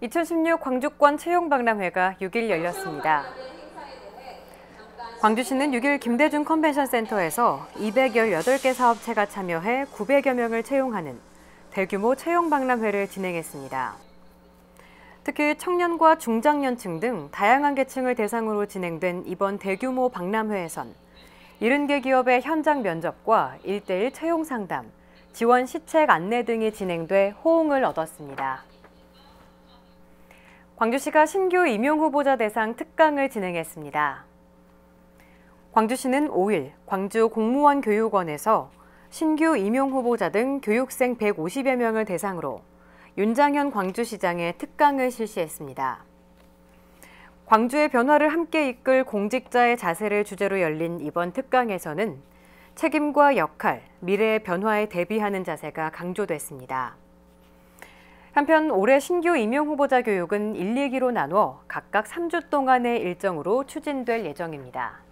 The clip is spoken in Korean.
2016 광주권 채용박람회가 6일 열렸습니다. 광주시는 6일 김대중 컨벤션 센터에서 218개 사업체가 참여해 900여 명을 채용하는 대규모 채용박람회를 진행했습니다. 특히 청년과 중장년층 등 다양한 계층을 대상으로 진행된 이번 대규모 박람회에선 70개 기업의 현장 면접과 1대1 채용 상담, 지원 시책 안내 등이 진행돼 호응을 얻었습니다. 광주시가 신규 임용 후보자 대상 특강을 진행했습니다. 광주시는 5일 광주 공무원 교육원에서 신규 임용 후보자 등 교육생 150여 명을 대상으로 윤장현 광주시장의 특강을 실시했습니다. 광주의 변화를 함께 이끌 공직자의 자세를 주제로 열린 이번 특강에서는 책임과 역할, 미래의 변화에 대비하는 자세가 강조됐습니다. 한편 올해 신규 임용 후보자 교육은 1, 2기로 나눠 각각 3주 동안의 일정으로 추진될 예정입니다.